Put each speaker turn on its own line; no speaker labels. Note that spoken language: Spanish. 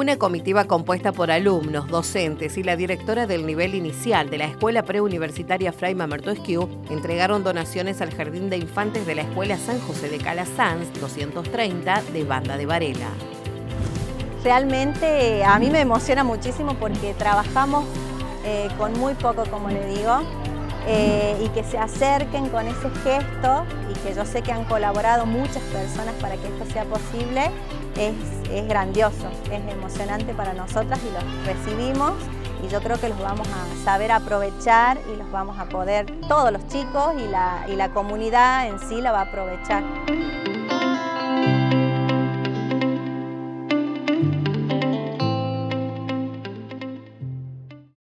Una comitiva compuesta por alumnos, docentes y la directora del nivel inicial de la Escuela Preuniversitaria Fray Mamerto Esquiu entregaron donaciones al Jardín de Infantes de la Escuela San José de Calasanz 230 de Banda de Varela.
Realmente a mí me emociona muchísimo porque trabajamos eh, con muy poco, como le digo, eh, y que se acerquen con ese gesto y que yo sé que han colaborado muchas personas para que esto sea posible, es, es grandioso, es emocionante para nosotras y los recibimos y yo creo que los vamos a saber aprovechar y los vamos a poder, todos los chicos y la, y la comunidad en sí la va a aprovechar.